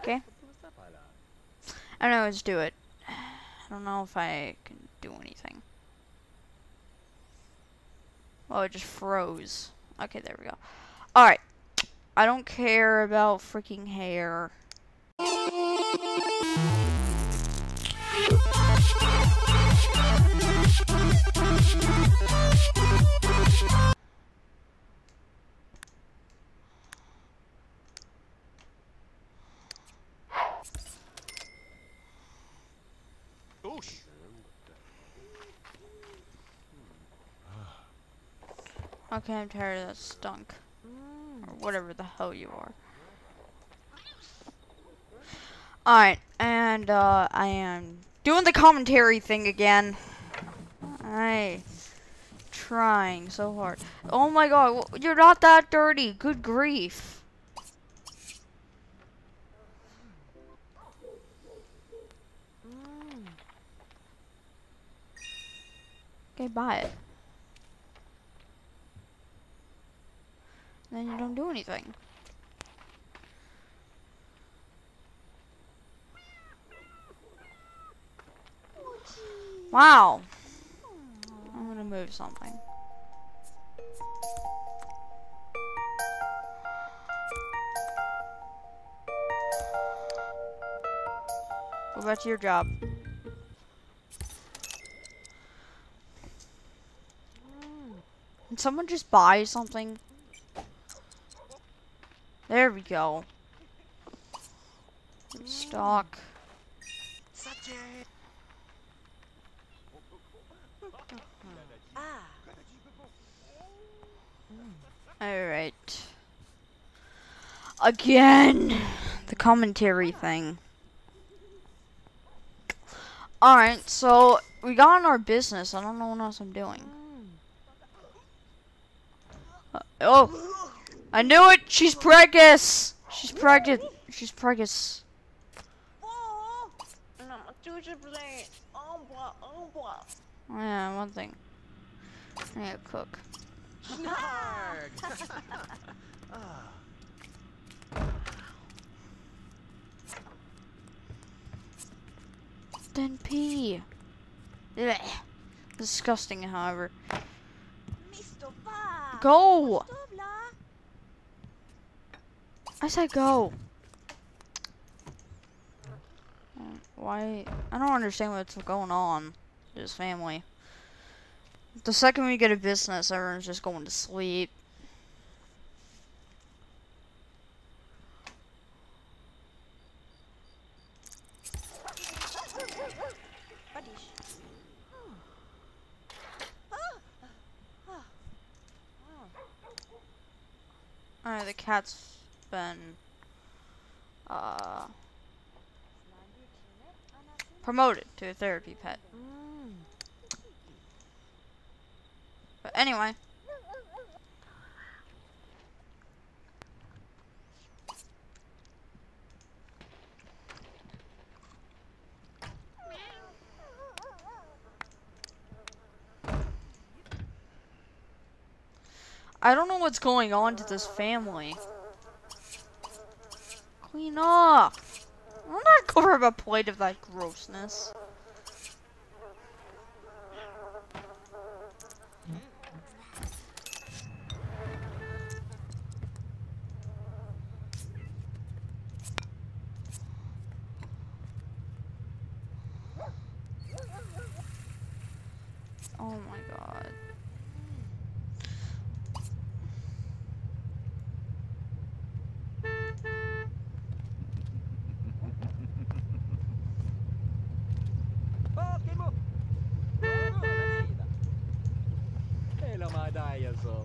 Okay. I don't know, let's do it. I don't know if I can do anything. Oh, it just froze. Okay, there we go. Alright. I don't care about freaking hair. Okay, I'm tired of that stunk. Or whatever the hell you are. Alright, and uh, I am doing the commentary thing again. I trying so hard. Oh my god, you're not that dirty. Good grief. Okay, buy it. Then you don't do anything. Wow. I'm gonna move something. Go back to your job. Can someone just buy something? There we go. Stock. Alright. Again! The commentary thing. Alright, so we got on our business. I don't know what else I'm doing. Uh, oh! I knew it! She's preggis! She's pregnant. She's preggis. Oh yeah, one thing. I gotta cook. Then pee. Blech. Disgusting, however. Go! I said go. Why? I don't understand what's going on. This family. The second we get a business, everyone's just going to sleep. Alright, the cat's been uh promoted to a therapy pet. But anyway. I don't know what's going on to this family. Clean up. I'm not cover up a plate of that grossness. Oh my god.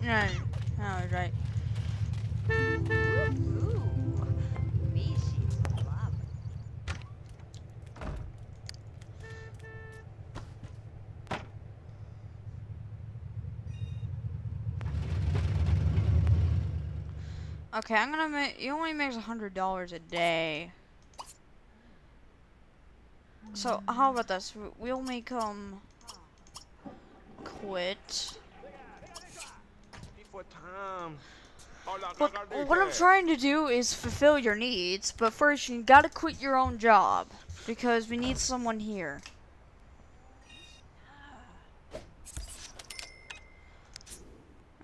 Yeah, I was right. Okay, I'm gonna make. He only makes a hundred dollars a day. So how about this? We'll make him quit. Before time. Look, what I'm trying to do is fulfill your needs, but first you gotta quit your own job because we need someone here.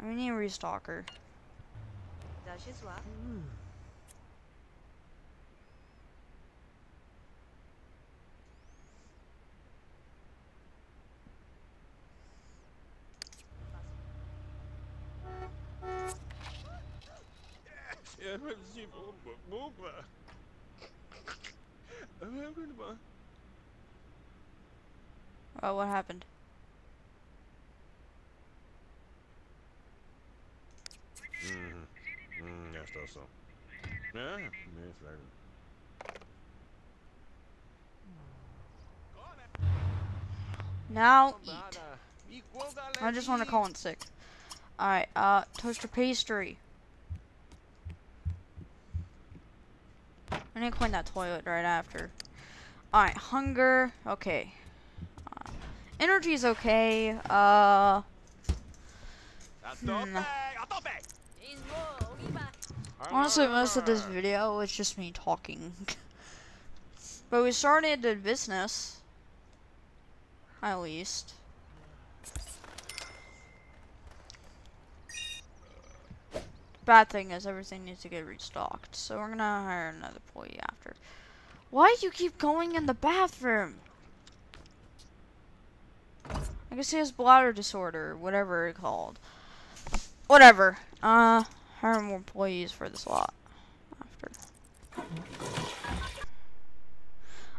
We need a restocker. Oh, what happened? Mm, mm, jag står så. Ja, det är. Now eat. I just want to call in sick. Alright, uh, toaster pastry. I need to clean that toilet right after. Alright, hunger. Okay. Uh, energy's okay. Uh, Hmm. honestly, most of this video was just me talking. but we started a business. At least. Bad thing is everything needs to get restocked, so we're gonna hire another employee after. Why do you keep going in the bathroom? I guess he has bladder disorder, whatever it's called. Whatever. Uh, hire more employees for this lot after.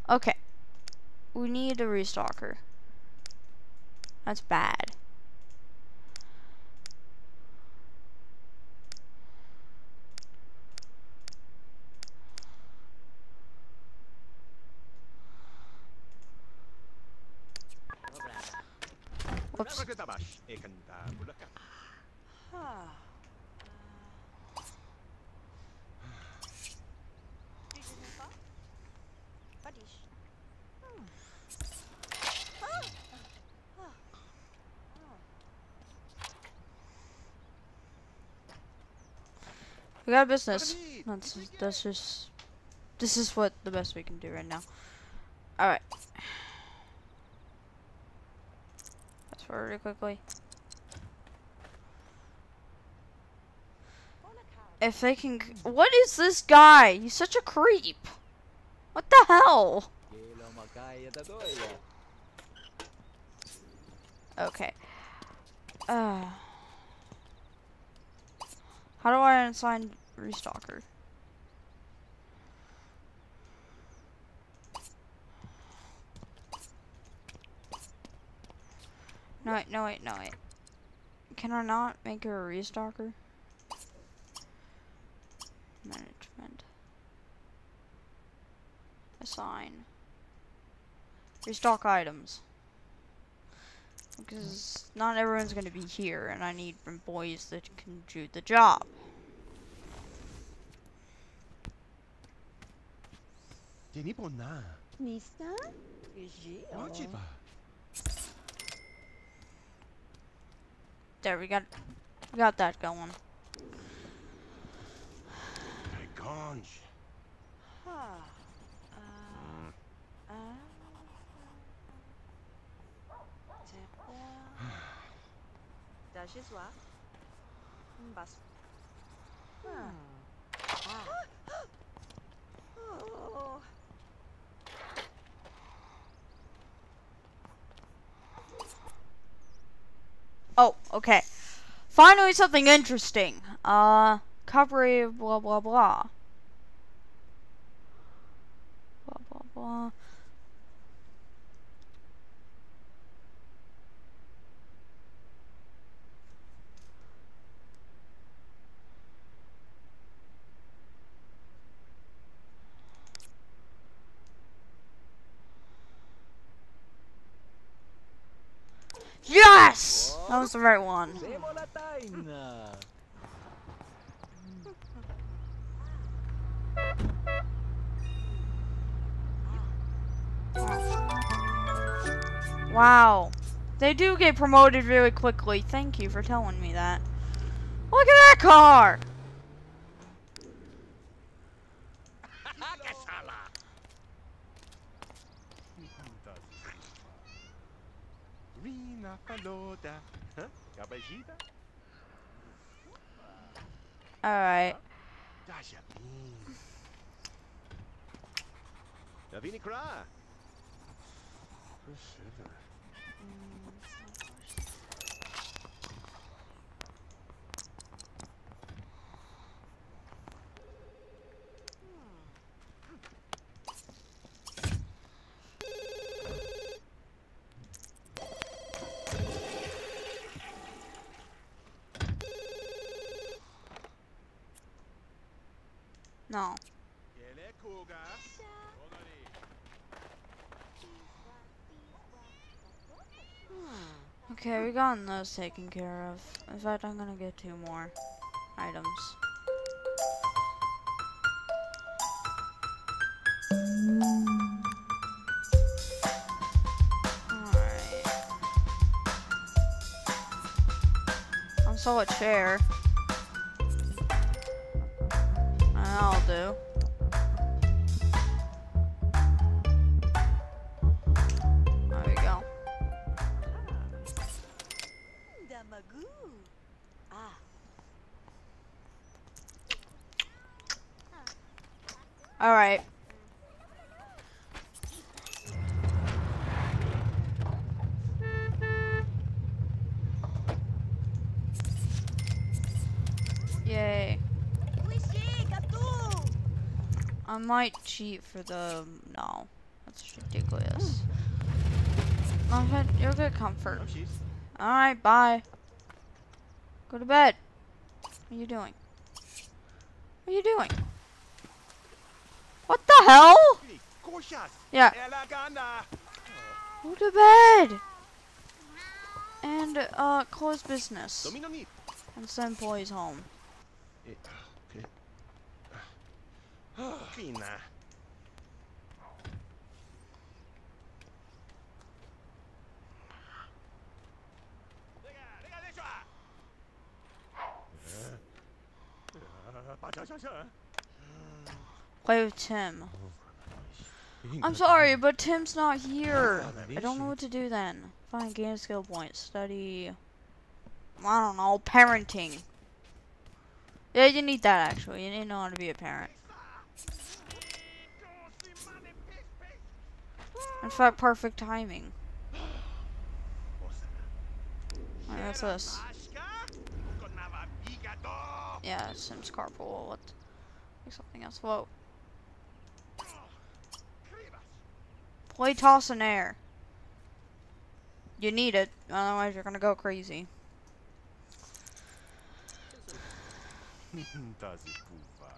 Okay. We need a restocker. That's bad. Whoops. We got a business. That's that's just this is what the best we can do right now. All right. Really quickly. If they can, what is this guy? He's such a creep. What the hell? Okay. Uh. How do I assign restocker? No wait, no wait, no wait. Can I not make her a restocker? Management. Assign. Restock items. Because not everyone's going to be here, and I need employees that can do the job. Tieni na. Nista? Oczy ba? There, we got, we got that going. Ay, conch. Oh, okay. Finally, something interesting. Uh, blah blah blah. Blah blah blah. Yes! That was the right one. Wow. They do get promoted really quickly. Thank you for telling me that. Look at that car! Rina Faloda. Huh? Gabajida? Alright. Dasha Bean. Davini Kra. No. Okay, we gotten those taken care of. In fact, I'm gonna get two more items. Alright. I saw a chair. I'll do. There we go. Alright. I might cheat for the... No. That's ridiculous. No, you'll get comfort. Oh. Alright, bye. Go to bed. What are you doing? What are you doing? What the hell? Yeah, go to bed. And, uh, close business. And send boys home. Rina. Play with Tim. I'm sorry, but Tim's not here. I don't know what to do then. Find game skill points. Study. I don't know. Parenting. Yeah, you need that actually. You need to know how to be a parent. In fact, perfect timing. Alright, what's this? Yeah, it's Sims carpool. What? Like something else. Whoa. Play toss in air. You need it, otherwise you're gonna go crazy. Tazipuva.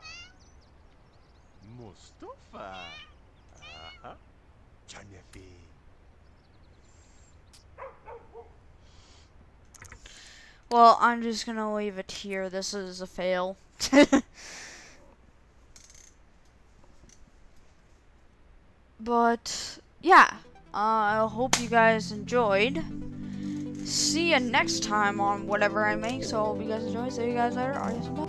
Mustafa. Well, I'm just gonna leave it here. This is a fail. but yeah, uh, I hope you guys enjoyed. See you next time on whatever I make. So hope you guys enjoy. See you guys later. Bye.